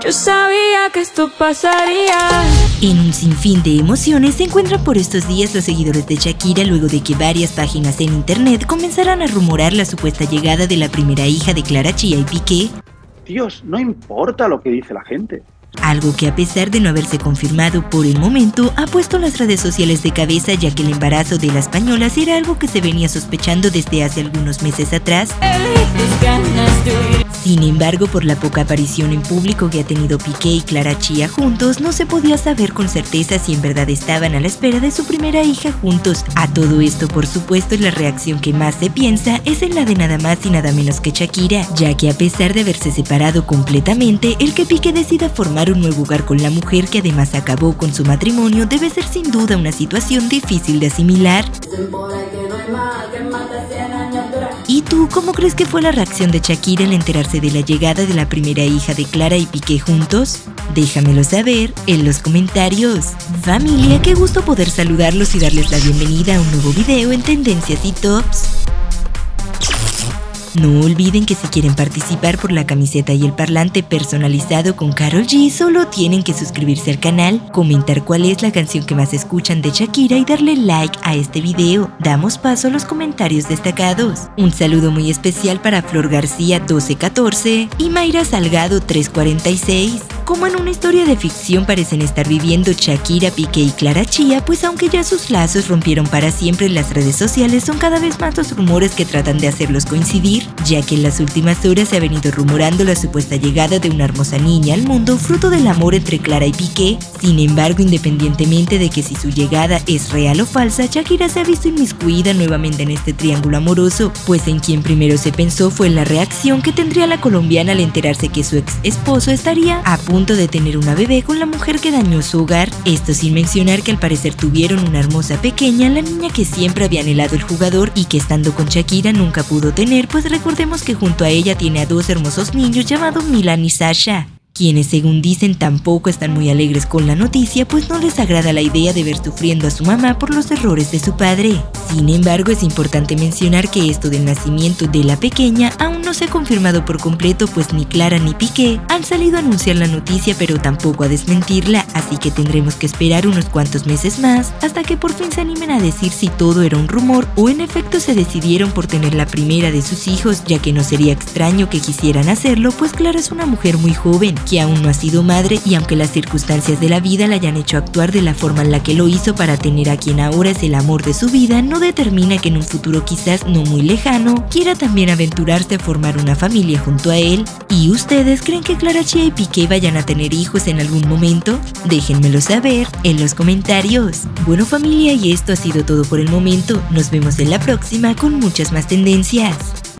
Yo sabía que esto pasaría. En un sinfín de emociones se encuentran por estos días los seguidores de Shakira luego de que varias páginas en internet comenzaran a rumorar la supuesta llegada de la primera hija de Clara Chía y Piqué. Dios, no importa lo que dice la gente. Algo que a pesar de no haberse confirmado por el momento, ha puesto las redes sociales de cabeza ya que el embarazo de la española era algo que se venía sospechando desde hace algunos meses atrás. Sin embargo, por la poca aparición en público que ha tenido Piqué y Clara Chía juntos, no se podía saber con certeza si en verdad estaban a la espera de su primera hija juntos. A todo esto, por supuesto, la reacción que más se piensa es en la de nada más y nada menos que Shakira, ya que a pesar de haberse separado completamente, el que Piqué decida formar un nuevo hogar con la mujer que además acabó con su matrimonio debe ser sin duda una situación difícil de asimilar. ¿Y tú cómo crees que fue la reacción de Shakira al enterarse de la llegada de la primera hija de Clara y Piqué juntos? Déjamelo saber en los comentarios. Familia, qué gusto poder saludarlos y darles la bienvenida a un nuevo video en Tendencias y Tops. No olviden que si quieren participar por la camiseta y el parlante personalizado con Carol G, solo tienen que suscribirse al canal, comentar cuál es la canción que más escuchan de Shakira y darle like a este video. Damos paso a los comentarios destacados. Un saludo muy especial para Flor García 1214 y Mayra Salgado 346. Como en una historia de ficción parecen estar viviendo Shakira, Piqué y Clara Chía, pues aunque ya sus lazos rompieron para siempre en las redes sociales, son cada vez más los rumores que tratan de hacerlos coincidir, ya que en las últimas horas se ha venido rumorando la supuesta llegada de una hermosa niña al mundo fruto del amor entre Clara y Piqué. Sin embargo, independientemente de que si su llegada es real o falsa, Shakira se ha visto inmiscuida nuevamente en este triángulo amoroso, pues en quien primero se pensó fue en la reacción que tendría la colombiana al enterarse que su ex esposo estaría a punto de tener una bebé con la mujer que dañó su hogar, esto sin mencionar que al parecer tuvieron una hermosa pequeña, la niña que siempre había anhelado el jugador y que estando con Shakira nunca pudo tener, pues recordemos que junto a ella tiene a dos hermosos niños llamados Milan y Sasha quienes según dicen tampoco están muy alegres con la noticia pues no les agrada la idea de ver sufriendo a su mamá por los errores de su padre. Sin embargo es importante mencionar que esto del nacimiento de la pequeña aún no se ha confirmado por completo pues ni Clara ni Piqué han salido a anunciar la noticia pero tampoco a desmentirla así que tendremos que esperar unos cuantos meses más hasta que por fin se animen a decir si todo era un rumor o en efecto se decidieron por tener la primera de sus hijos ya que no sería extraño que quisieran hacerlo pues Clara es una mujer muy joven que aún no ha sido madre y aunque las circunstancias de la vida la hayan hecho actuar de la forma en la que lo hizo para tener a quien ahora es el amor de su vida, no determina que en un futuro quizás no muy lejano quiera también aventurarse a formar una familia junto a él. ¿Y ustedes creen que Clara Chia y Piqué vayan a tener hijos en algún momento? Déjenmelo saber en los comentarios. Bueno familia, y esto ha sido todo por el momento. Nos vemos en la próxima con muchas más tendencias.